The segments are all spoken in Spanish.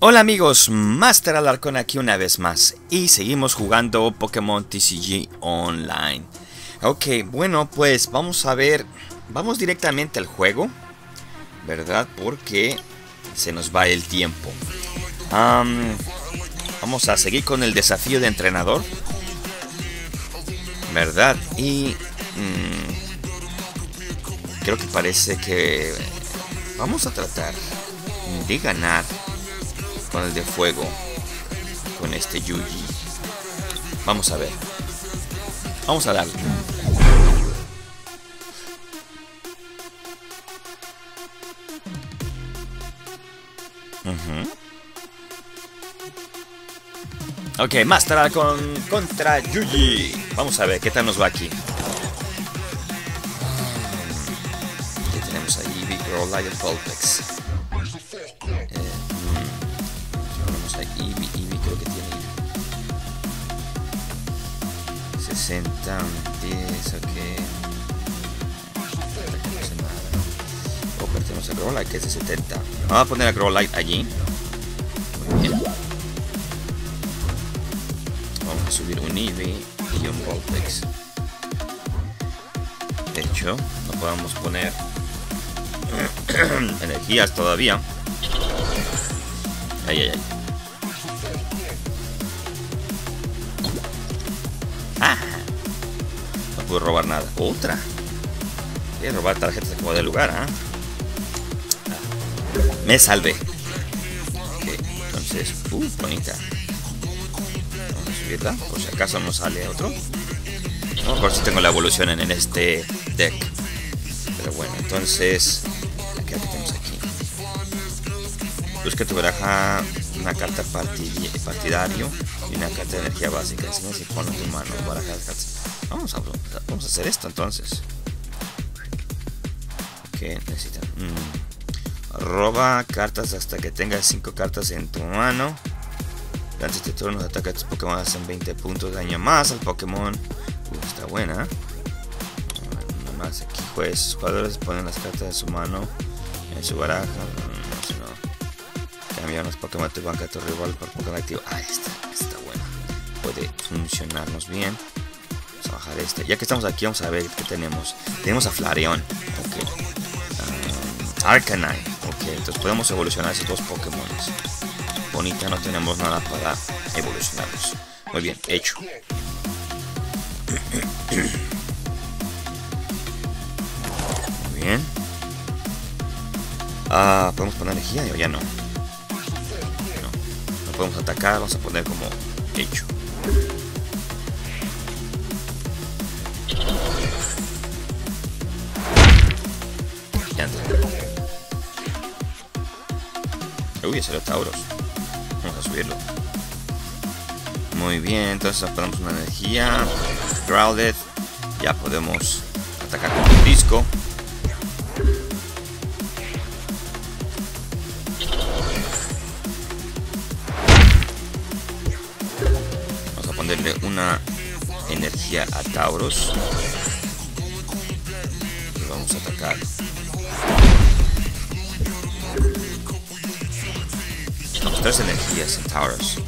Hola amigos, Master Alarcón aquí una vez más y seguimos jugando Pokémon TCG Online. Ok, bueno pues vamos a ver, vamos directamente al juego, ¿verdad? Porque se nos va el tiempo. vamos a seguir con el desafío de entrenador, ¿verdad? Y mm, creo que parece que vamos a tratar de ganar con el de fuego, con este Yuji. Vamos a ver. Vamos a darle. Ok, Master con contra Yuji. Vamos a ver qué tal nos va aquí. ¿Qué tenemos ahí? Big Roll Lion Volpex. 60, 10, ok. O perdemos el Grow que es de 70. Vamos a poner Light allí. Muy bien. Vamos a subir un Eevee y un Voltex. De hecho, no podemos poner energías todavía. Ay, ay, ay. Pude robar nada. Otra. Voy a robar tarjetas como de lugar, ¿ah? Me salvé. entonces, uh, bonita. Vamos a subirla, por si acaso no sale otro. No, por si tengo la evolución en, este deck. Pero bueno, entonces, ¿qué tenemos aquí? Busca tu baraja una carta partidario y una carta de energía básica. Pones tu mano, Vamos a, vamos a hacer esto entonces. ¿Qué necesitan? Mm. Roba cartas hasta que tengas 5 cartas en tu mano. Durante este turno ataca a tus Pokémon hacen 20 puntos de daño más al Pokémon. Uh, está buena. Nada más aquí jueces. jugadores ponen las cartas de su mano en su baraja. Sé, no. Cambiar los Pokémon de banca de tu rival por Pokémon activo. Ah, esta, está buena. Puede funcionarnos bien este. Ya que estamos aquí, vamos a ver qué tenemos. Tenemos a Flareon. Ok. Um, Arcanine. Ok, entonces podemos evolucionar esos dos Pokémon. Bonita, no tenemos nada para evolucionarlos. Muy bien, hecho. Muy bien. Ah, ¿podemos poner energía ya no? No. No podemos atacar, vamos a poner como hecho. Uy, ese era Tauros. Vamos a subirlo. Muy bien, entonces ponemos una energía. Grounded. Ya podemos atacar con un disco. Vamos a ponerle una energía a Tauros. Vamos a atacar. Tres energías en Tauros.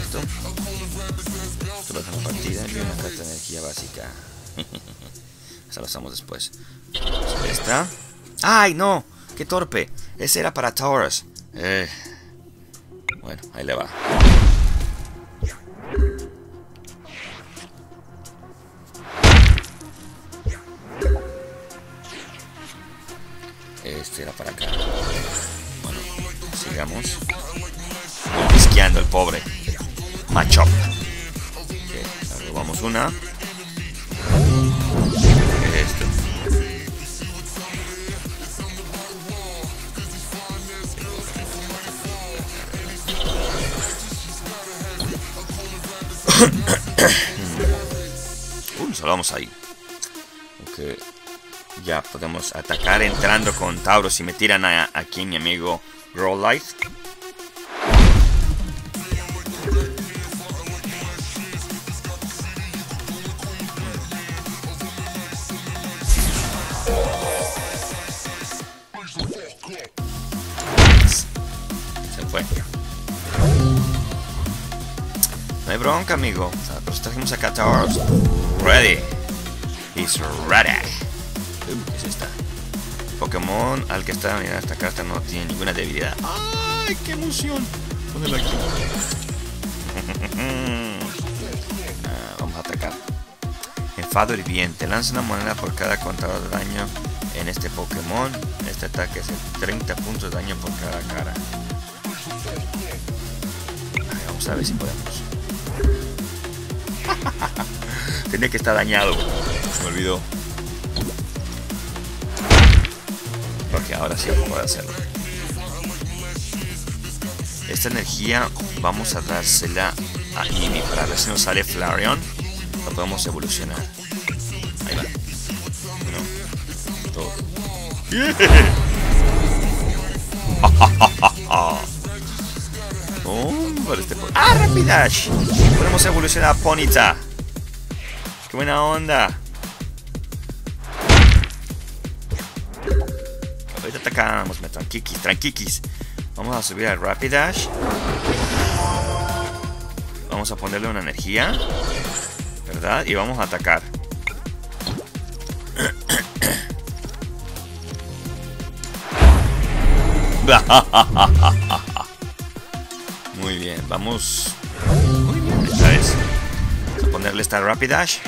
Esto. Esto lo partida y una carta energía básica. Esa lo hacemos después. Esta. ¡Ay, no! ¡Qué torpe! Ese era para Taurus. Eh. Bueno, ahí le va. Era para acá. Bueno, sigamos. Esquiando el pobre. Macho. Ok, robamos una. Esto. Uy, salvamos ahí. Ok ya podemos atacar entrando con Tauro. Si me tiran a, aquí mi amigo Rollite. Se fue. No hay bronca, amigo. O trajimos acá Tauro. Ready. He's ready. Pokémon al que está mirando esta carta no tiene ninguna debilidad. ¡Ay, qué emoción! Ponelo aquí. Ah, vamos a atacar. Enfado hirviente. Lanza una moneda por cada contador de daño en este Pokémon. Este ataque es el 30 puntos de daño por cada cara. vamos a ver si podemos. Tiene que estar dañado. Se me olvidó. Ok, ahora sí puedo hacerlo. Esta energía vamos a dársela a Eevee para ver si nos sale Flareon. Lo podemos evolucionar. Ahí va. Uno, dos. oh, este ¡Ah, Rapidash! Podemos evolucionar a Ponita. ¡Qué buena onda! Tranquiquis. Vamos a subir al Rapidash. Vamos a ponerle una energía. ¿Verdad? Y vamos a atacar. Muy bien, vamos. Muy bien. Vamos a ponerle esta Rapidash.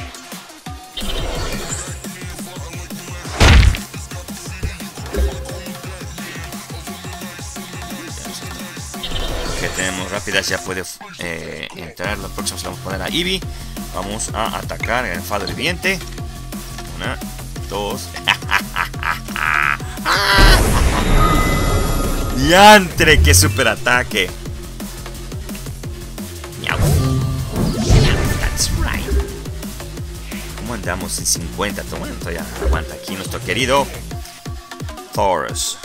Ya puede eh, entrar. Los próximos vamos a poner a Eevee. Vamos a atacar el enfado viviente. Una, dos. ¡Diantre! ¡Qué super ataque! ¿Cómo andamos en 50? Toma, ya aguanta aquí nuestro querido Taurus.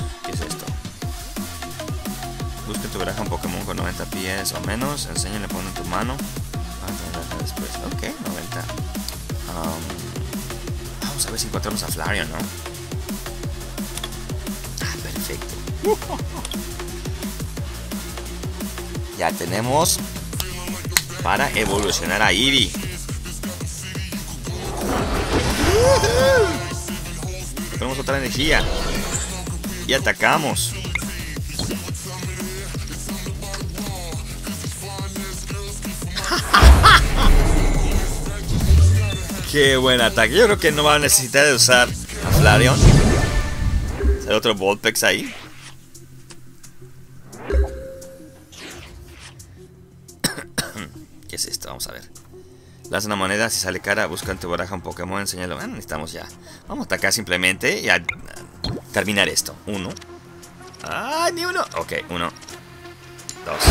Baraja un Pokémon con 90 pies o menos. Enséñale, pon en tu mano. Ah, después. Ok, 90. Um, vamos a ver si encontramos a Flareon, ¿no? Ah, perfecto. Ya tenemos para evolucionar a Eevee. Tenemos otra energía. Y atacamos. Qué buen ataque. Yo creo que no va a necesitar de usar a Flareon. ¿Hay otro Volpex ahí? ¿Qué es esto? Vamos a ver. Lanza una moneda, si sale cara, busca en tu baraja un Pokémon, enséñalo. Bueno, necesitamos ya. Vamos a atacar simplemente y a terminar esto. Uno. ¡Ah, ni uno! Ok, uno. Dos.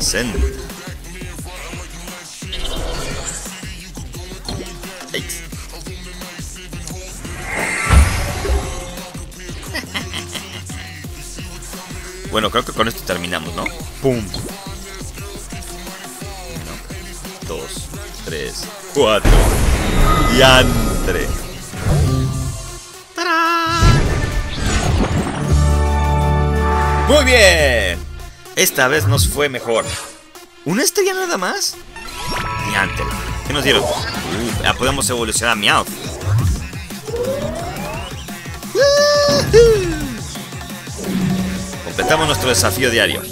60. Bueno, creo que con esto terminamos, ¿no? ¡Pum! 2, 3, 4. ¡Diantre! Muy bien. Esta vez nos fue mejor. ¿Una estrella nada más? Diantre. ¿Qué nos dieron? Ya podemos evolucionar a. Completamos nuestro desafío diario.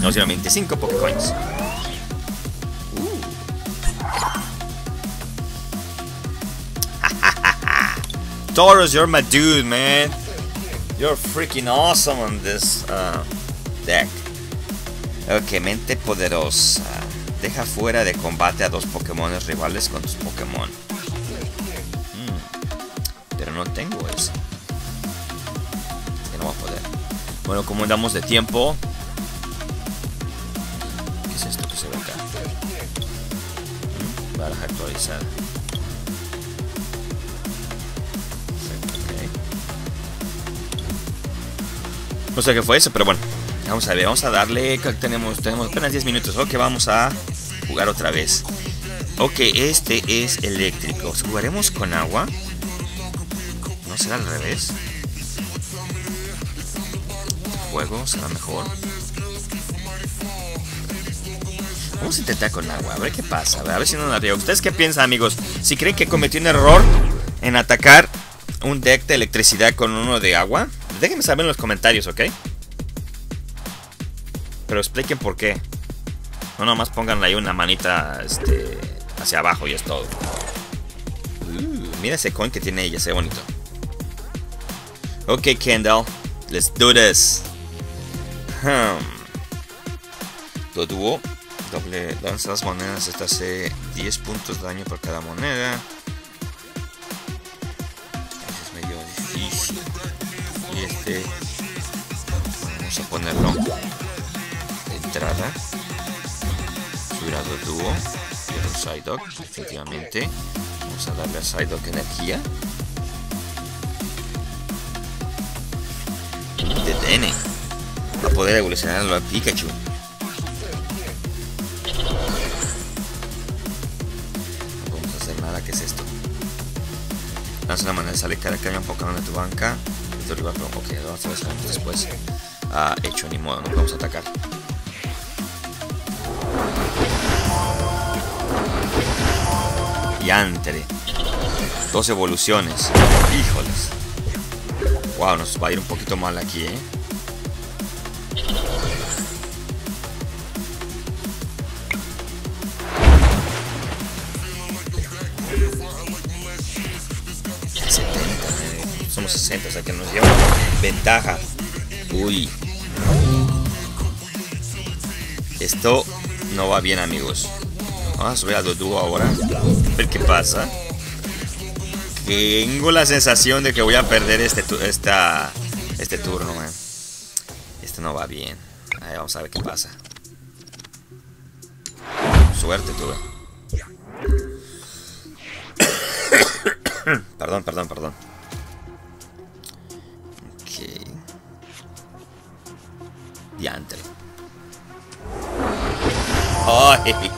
Nos dieron 25 Pokécoins. Taurus, you're my dude, man. You're freaking awesome on this uh, deck. Ok, mente poderosa. Deja fuera de combate a dos Pokémon rivales con tus Pokémon. Hmm, pero no tengo eso. Que no va a poder. Bueno, como andamos de tiempo. ¿Qué es esto que se ve acá? Hmm, baraja actualizada. No sé qué fue eso, pero bueno. Vamos a ver, vamos a darle. Tenemos, tenemos apenas 10 minutos. Ok, vamos a jugar otra vez. Ok, este es eléctrico. ¿Jugaremos con agua? ¿No será al revés? Fuego será mejor. Vamos a intentar con agua, a ver qué pasa, a ver si no la veo. ¿Ustedes qué piensan, amigos? Si creen que cometí un error en atacar un deck de electricidad con uno de agua, déjenme saber en los comentarios, ¿ok? Pero expliquen por qué. No nomás pongan ahí una manita este, hacia abajo y es todo. Uh, mira ese coin que tiene ella, se bonito. Ok, Kendall. Let's do this. Hmm. dúo. Doble lanza las monedas. Esta hace 10 puntos de daño por cada moneda. Es medio difícil. Y este. Vamos a ponerlo entrada. Subir a dúo. Y un Psyduck, definitivamente. Vamos a darle a Psyduck energía. Detene. Va a poder evolucionarlo a Pikachu. No podemos hacer nada. ¿Qué es esto? Lanza una manera de salir cada cañón Pokémon de tu banca. Esto arriba, pero ok, lo vamos a después. Ah, hecho, ni modo, no podemos atacar. Y antre. Dos evoluciones. Híjoles. Wow, nos va a ir un poquito mal aquí, ¿eh? Somos 60, o sea que nos lleva ventaja. Uy. Esto no va bien, amigos. Vamos a subir a Dodu ahora. Ver qué pasa. Tengo la sensación de que voy a perder este, esta, este turno, man. Esto no va bien. Vamos a ver qué pasa. Suerte tuve. perdón, perdón, perdón. Ok. Diantre. ¡Ay!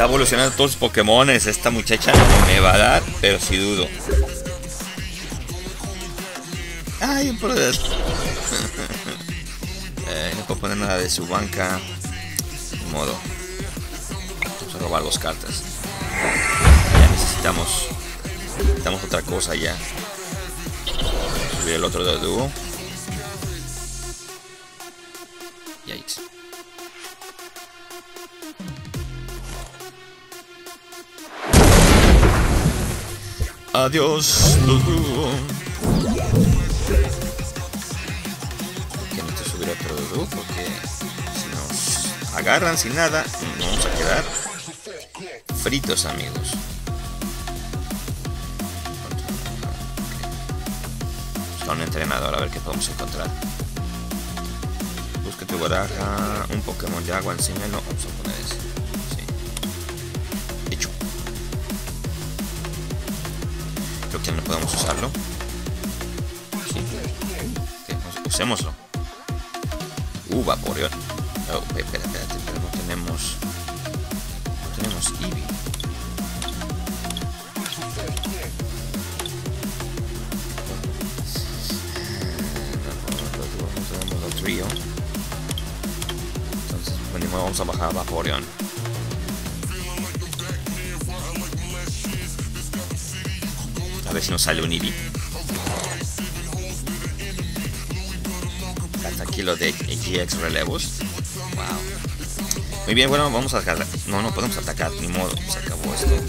Está evolucionando todos los Pokémon. Esta muchacha me va a dar, pero si dudo. Ay, un poder. eh, no puedo poner nada de su banca. De modo. Vamos a robar dos cartas. Ya necesitamos. Necesitamos otra cosa ya. Subir el otro de. Adiós. Que te subir otro Dudu porque si nos agarran sin nada, nos vamos a quedar fritos, amigos. Busca un entrenador a ver qué podemos encontrar. Busca tu baraja, un Pokémon de agua, enséñalo. Podemos usarlo. Sí. usémoslo. Uh, Vaporeon. Oh, no tenemos. No tenemos Eevee. No. Entonces, bueno, vamos a bajar a Vaporeon. Ver si nos sale un Eevee. Hasta aquí de GX relevos. Wow. Muy bien, bueno, vamos a atacar. No, no podemos atacar, ni modo. Se acabó esto.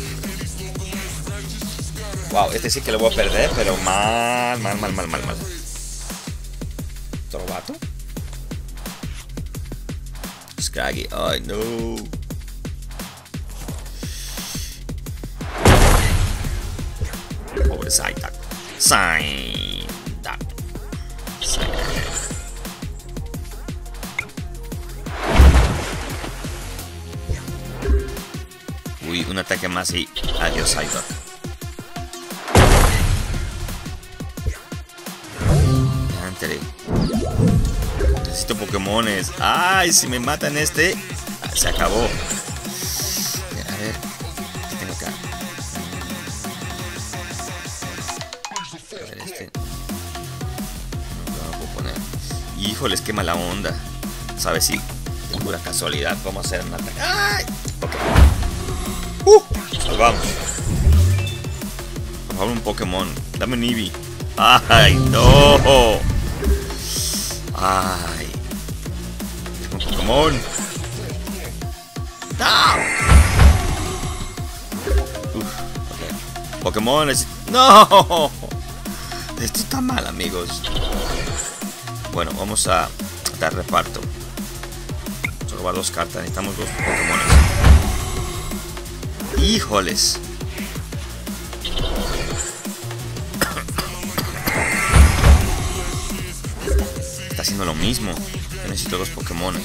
Wow, este sí que lo voy a perder, pero mal, mal, mal, mal, mal, mal. ¿Trovato? Scraggy, ay no. Uy, un ataque más y adiós Psyduck. Necesito Pokémones. Ay, si me matan este, se acabó. Híjoles, qué mala onda. ¿Sabes? Si Pura casualidad, vamos a hacer un ataque. ¡Ay! Ok. ¡Uh! Salvamos. Por favor, un Pokémon. Dame un Eevee. ¡Ay, no! ¡Ay! Un Pokémon. ¡No! Uf, ok. Pokémon. ¡No! Esto está mal, amigos. Bueno, vamos a dar reparto. Vamos a robar dos cartas. Necesitamos dos Pokémon. ¡Híjoles! Está haciendo lo mismo. Necesito dos Pokémon.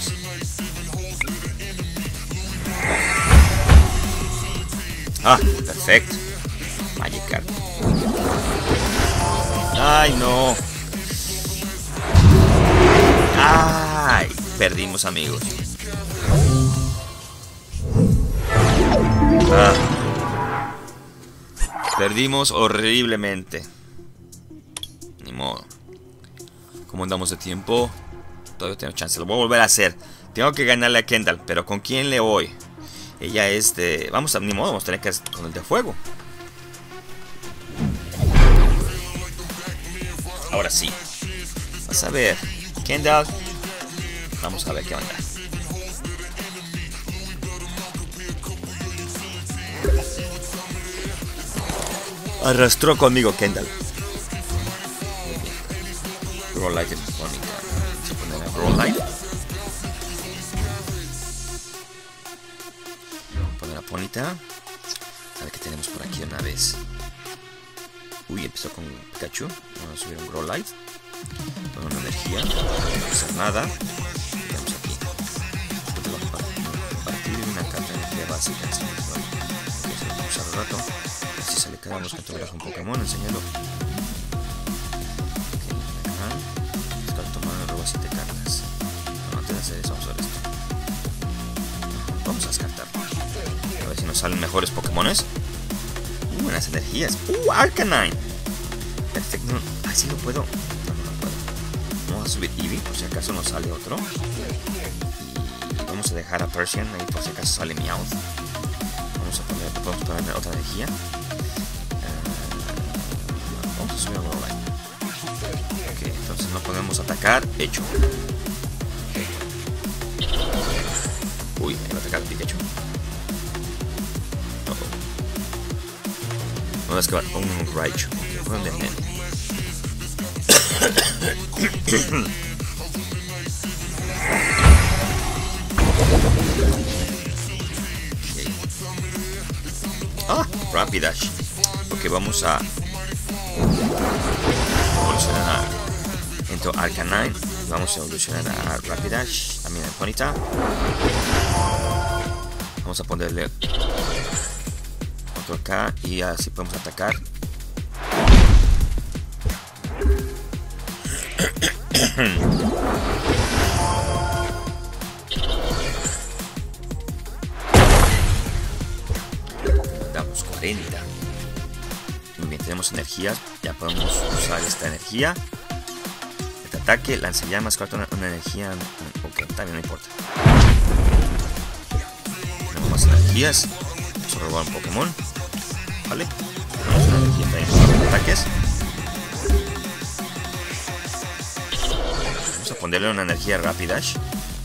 Ah, perfecto. Magikarp. Ay, no. Ay, perdimos amigos. Ah. Perdimos horriblemente. Ni modo. ¿Cómo andamos de tiempo? Todavía tengo chance. Lo voy a volver a hacer. Tengo que ganarle a Kendall. Pero ¿con quién le voy? Ella es de... Vamos a... Ni modo, vamos a tener que con el de fuego. Ahora sí. Vas a ver. Kendall. Vamos a ver qué onda. Arrastró conmigo Kendall. Roll light en Mónica. Vamos a poner a roll light. Vamos a poner a Ponita. A ver qué tenemos por aquí una vez. Uy, empezó con Pikachu. Vamos a subir un Grow Light. Con una energía. No hacer nada. Vamos aquí. Partir una carta de energía básica. Vamos a un rato. Si sale quedamos que tuvieras un Pokémon, roba 7 cartas. No, antes de hacer eso, vamos a ver esto. Vamos a descartar. A ver si nos salen mejores Pokémones. Uh, buenas energías. Uh, Arcanine. Perfecto. Así lo puedo. A subir Eevee por si acaso nos sale otro. Vamos a dejar a Persian ahí por si acaso sale Meowth. Vamos a poner, vamos a otra energía. Uh, vamos a subir a Warlight. Ok, entonces no podemos atacar. Hecho. Okay. Uy, me va a atacar el Pikachu. Uh -oh. No, es que un Raichu. ¿Por dónde Ah, Rapidash. Ok, vamos a evolucionar Entonces Arcanine. Vamos a evolucionar a Rapidash. También a Ponyta. Vamos a ponerle otro acá y así podemos atacar. Damos 40. Muy bien, tenemos energías. Ya podemos usar esta energía. Este ataque, lanzallamas, corta una, una energía. Ok, también no importa. Tenemos más energías. Vamos a robar un Pokémon. Vale. Tenemos una energía también ataques. Ponerle una energía rápida.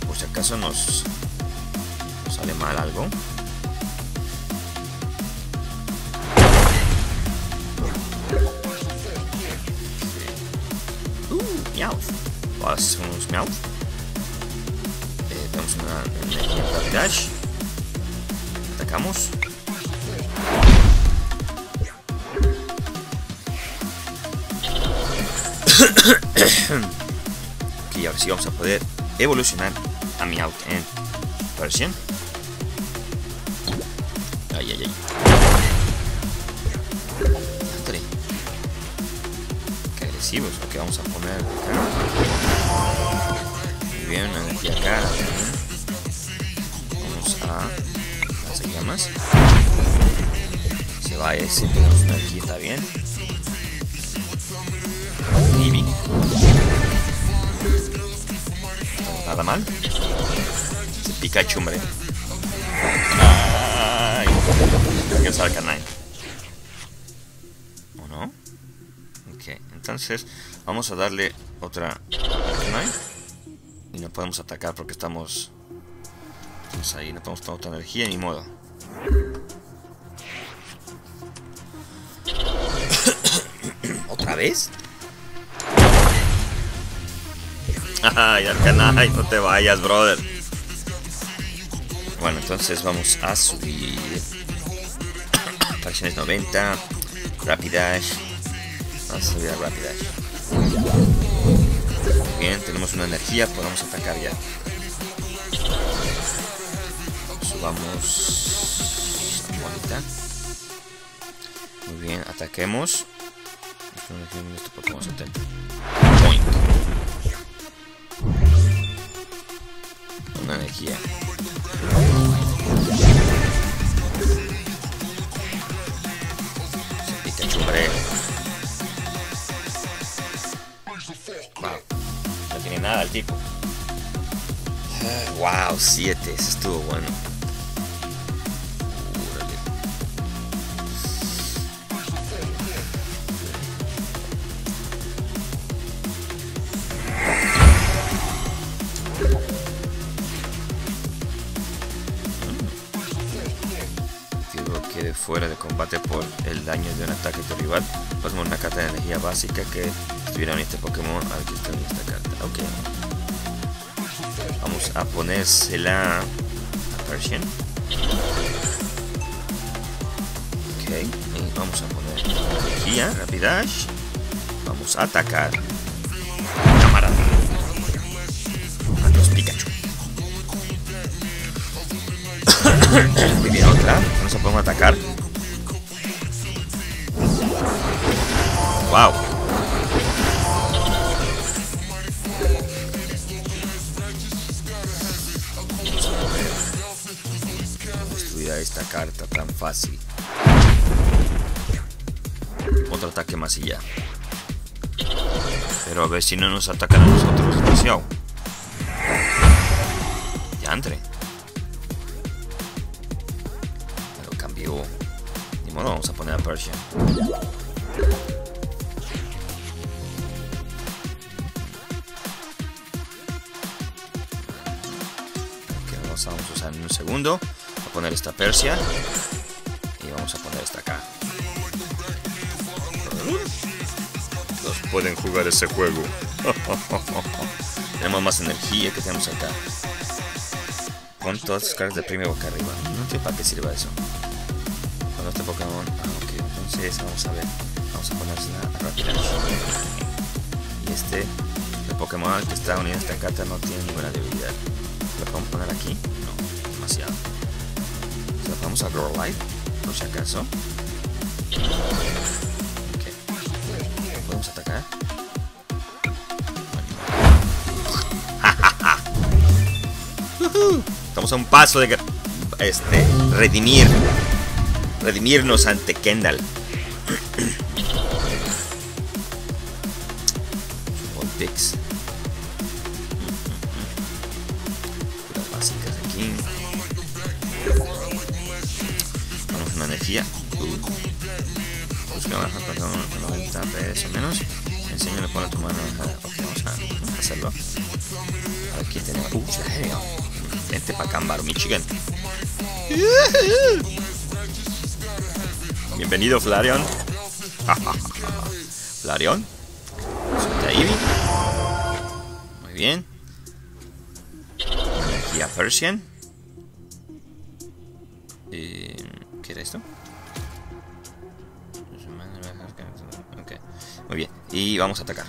Por si acaso nos, sale mal algo. Uh, Meowth. Unos Meowth. Eh, tenemos una energía rápida. Atacamos. ok, ahora sí vamos a poder evolucionar a Meowth en Persian. Ay, ay, ay. André. Qué agresivos. Ok, vamos a poner acá. Muy bien, energía acá. Vamos a las llamas. Se va ese, una energía, está bien. Nada mal. Pikachu, hombre. Ay, que es Arcanine. ¿O no? Ok, entonces vamos a darle otra Arcanine. Y no podemos atacar porque estamos... Estamos ahí, no podemos tomar otra energía ni modo. ¿Otra vez? Ay, Arcanine, no te vayas, brother. Bueno, entonces vamos a subir. Fracciones 90. Rapidash. Vamos a subir a Rapidash. Bien, tenemos una energía, podemos atacar ya. Subamos. Bonita. Muy bien, ataquemos. Esto Pokémon 70. Point. Pikachu, hombre. Wow. No tiene nada el tipo. Wow, 7. Eso estuvo bueno. Combate por el daño de un ataque de tu rival. Pasamos una carta de energía básica que estuviera en este Pokémon al que está en esta carta. Ok. Vamos a ponérsela a Persian. Ok. Vamos a poner energía, Rapidash. Vamos a atacar. Camarada. Adiós, Pikachu. Muy bien, otra. No se podemos atacar. Wow. Destruir a esta carta tan fácil. Otro ataque más y ya. Pero a ver si no nos atacan a nosotros demasiado. Ya entre. Pero cambió. Ni modo, vamos a poner a Persian. Vamos a en un segundo. A poner esta Persia. Y vamos a poner esta acá. Los pueden jugar ese juego. tenemos más energía que tenemos acá. Con todas las cartas de premio boca arriba. No sé para qué sirva eso. Con este Pokémon. Ah, ok. Entonces vamos a ver. Vamos a ponérsela rápida. Y este, el Pokémon que está unido a esta carta no tiene ninguna debilidad. ¿Lo podemos poner aquí? Vamos a Grow Life, por si acaso. Ok. ¿Podemos atacar? Estamos a un paso de este redimir redimirnos ante Kendall. Vente para Cámbaro, Michigan. Bienvenido, Flareon. Flareon. Muy bien. Energía Persian. Eh, ¿Qué era esto? Ok. Muy bien. Y vamos a atacar.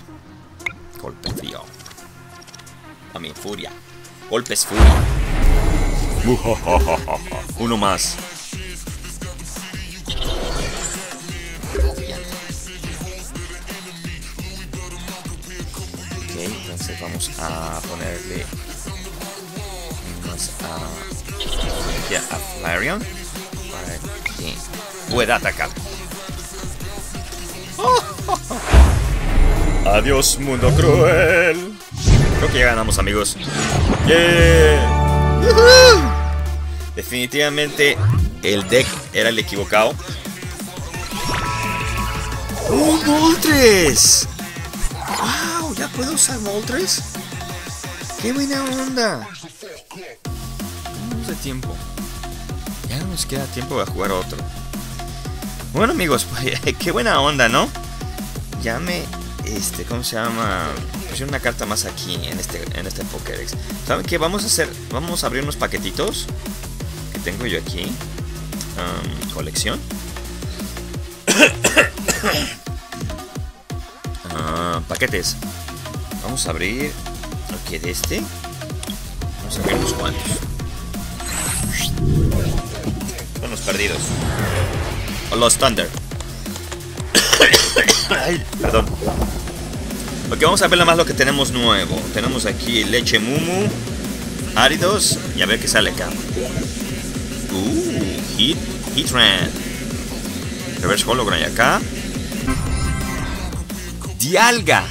Golpe frío. Mi furia. Golpes furia. Uno más. Ok, entonces vamos a ponerle más a, a Flareon pueda atacar. Adiós, mundo cruel. Creo que ya ganamos, amigos. Yeah. Definitivamente el deck era el equivocado. ¡Oh, Moltres! ¡Wow! ¿Ya puedo usar Moltres? ¡Qué buena onda! de tiempo. Ya no nos queda tiempo de jugar otro. Bueno amigos, pues, qué buena onda, ¿no? Ya me... Este, ¿cómo se llama? Puse una carta más aquí en este, en este Pokédex. ¿Saben qué? Vamos a hacer... Vamos a abrir unos paquetitos. Tengo yo aquí. colección. Ah, paquetes. Vamos a abrir. Ok, de este. Vamos a abrir unos cuantos. Son los perdidos. O los Thunder. Ay, perdón. Ok, vamos a ver nada más lo que tenemos nuevo. Tenemos aquí leche mumu, áridos y a ver qué sale acá. Uh, hit. Reverse hologram acá. Dialga.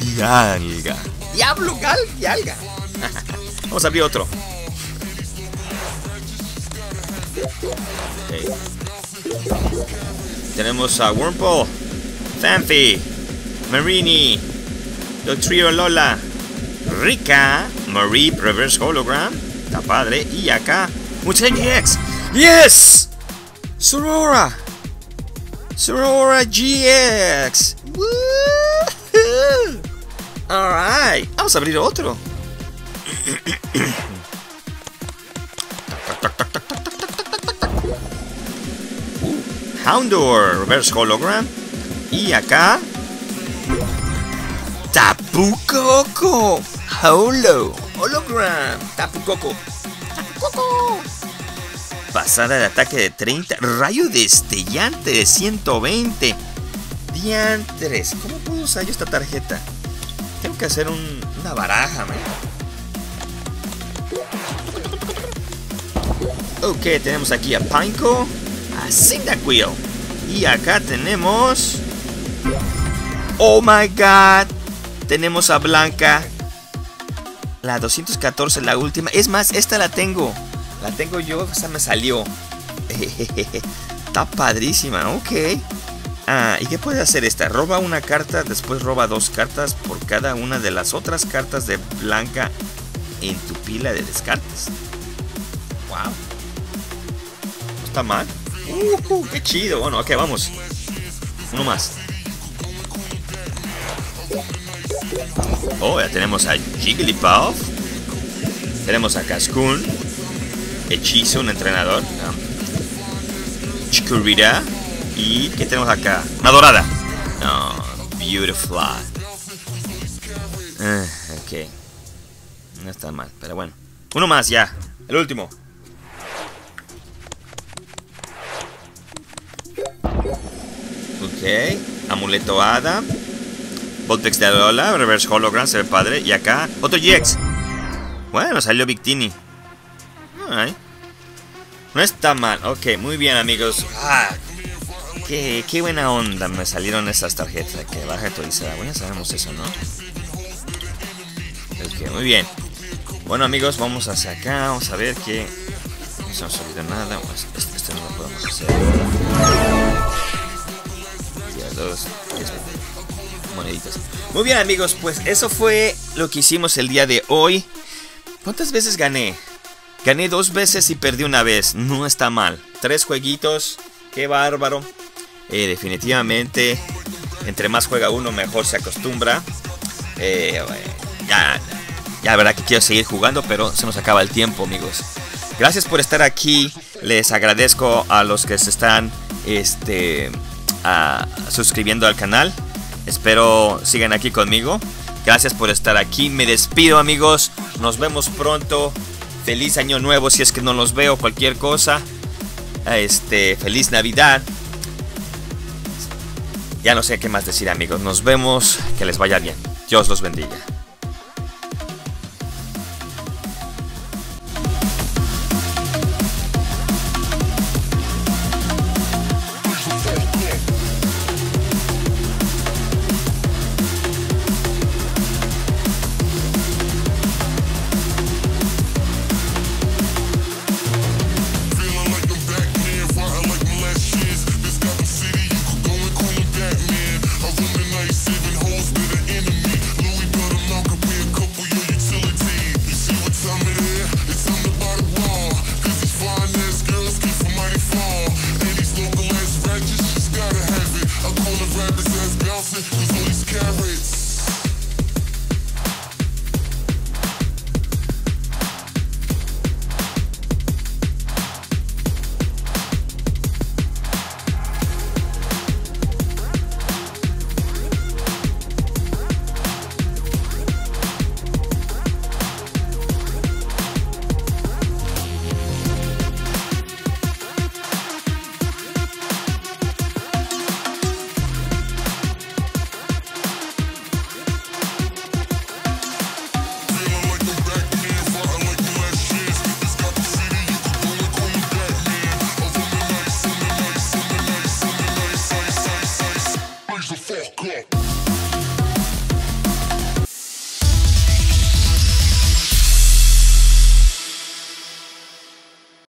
Dialga. Diablo gal, dialga. vamos a abrir otro. Tenemos a Wurmple, Fanfi, Marini, Doctrio Lola, Rika, Marie Reverse Hologram, está padre, y acá, Mucha GX, ¡Yes! Sorora, Sorora GX, Alright, vamos a abrir otro. Houndour, Reverse Hologram. Y acá... Tapu Coco. Holo. Hologram. Tapu Coco. Pasada de ataque de 30. Rayo destellante de 120. Diantres. ¿Cómo puedo usar yo esta tarjeta? Tengo que hacer una baraja, man. Ok, tenemos aquí a Pineco. Cyndaquil. Y acá tenemos... Oh my god. Tenemos a Blanca. La 214, la última. Es más, esta la tengo. La tengo yo, esa me salió. Está padrísima, ok. Ah, ¿y qué puede hacer esta? Roba una carta, después roba dos cartas por cada una de las otras cartas de Blanca en tu pila de descartes. Wow. No está mal. Uh, ¡Qué chido! Bueno, ok, vamos. Uno más. Oh, ya tenemos a Jigglypuff. Tenemos a Cascoon. Hechizo, un entrenador. Chikurita. ¿Y qué tenemos acá? Una dorada. Oh, beautiful. Uh, ok. No está mal, pero bueno. Uno más ya. El último. Ok. Amuleto Hada. Voltex de Alola. Reverse Hologram. Se ve padre. Y acá. Otro GX. Bueno, salió Victini. No está mal. Ok, muy bien, amigos. Ah, qué, qué, buena onda me salieron esas tarjetas. Que baja actualizada. Bueno, sabemos eso, ¿no? Ok, muy bien. Bueno, amigos, vamos hacia acá. Vamos a ver que. No se nos olvidó nada. Este, este no lo podemos hacer dos moneditas. Muy bien amigos, pues eso fue lo que hicimos el día de hoy. ¿Cuántas veces gané? Gané dos veces y perdí una vez. No está mal. Tres jueguitos. Qué bárbaro. Eh, definitivamente, entre más juega uno, mejor se acostumbra. Eh, ya, ya, verdad que quiero seguir jugando, pero se nos acaba el tiempo, amigos. Gracias por estar aquí. Les agradezco a los que se están este, suscribiendo al canal. Espero sigan aquí conmigo. Gracias por estar aquí. Me despido amigos. Nos vemos pronto. Feliz año nuevo si es que no los veo. Cualquier cosa. Este, feliz Navidad. Ya no sé qué más decir amigos. Nos vemos. Que les vaya bien. Dios los bendiga.